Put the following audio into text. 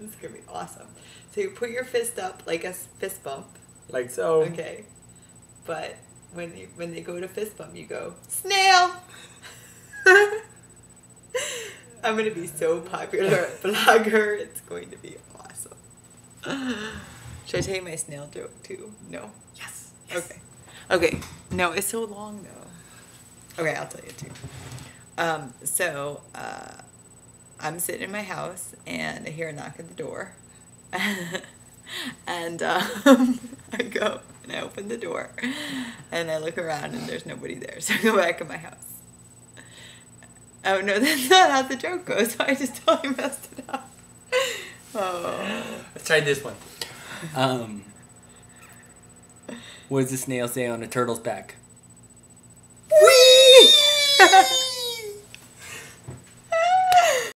This is gonna be awesome. So you put your fist up like a fist bump. Like so. Okay. But when you when they go to fist bump, you go snail. I'm gonna be so popular blogger. It's going to be awesome. Should I tell you my snail joke too? No. Yes. Okay. Okay. No, it's so long though. Okay, I'll tell you too. Um, so uh, I'm sitting in my house and I hear a knock at the door. and um, I go and I open the door and I look around and there's nobody there. So I go back in my house. Oh no, that's not how the joke goes. I just totally messed it up. Oh. Let's try this one. Um, what does the snail say on a turtle's back? Whee!